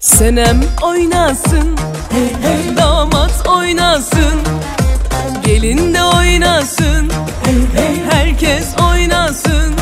Senem oynasın hey hey. Damat oynasın Gelin de oynasın hey hey. Herkes oynasın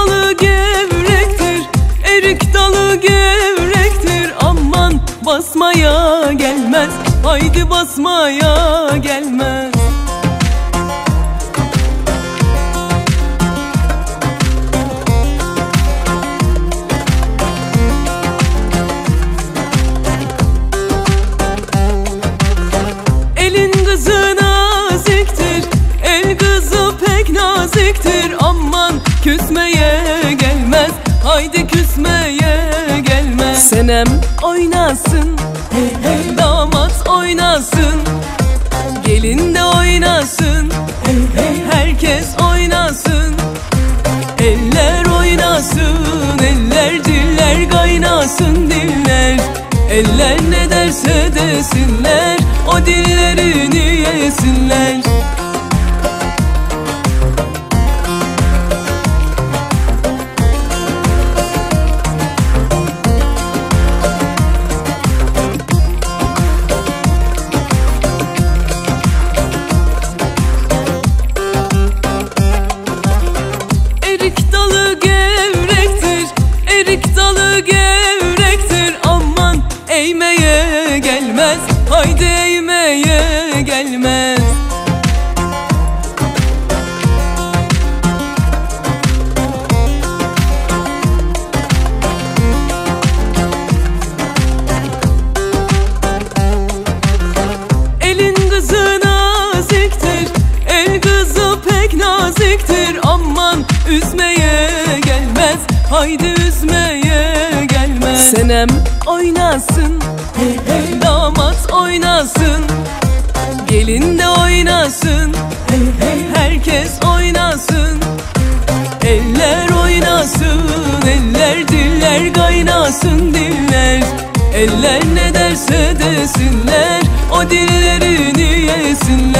dalı gevrektir, erik dalı gevrektir. Aman basmaya gelmez, haydi basmaya gelmez. Elin Senem oynasın hey hey Damat oynasın. Gelin de oynasın hey hey Herkes oynasın. Eller oynasın Eller diller kaynasın diller. Eller ne derse desinler O dillerini yesinler gelmez, haydi eğmeye gelmez. Elin kızı naziktir El kızı pek naziktir. Aman üzmeye gelmez Haydi üzmeye gelmez. Senem oynasın. Hey hey oynasın. Gelin de oynasın. Hey hey Herkes oynasın. Eller oynasın Eller diller kaynasın diller. Eller ne derse desinler O dillerini yesinler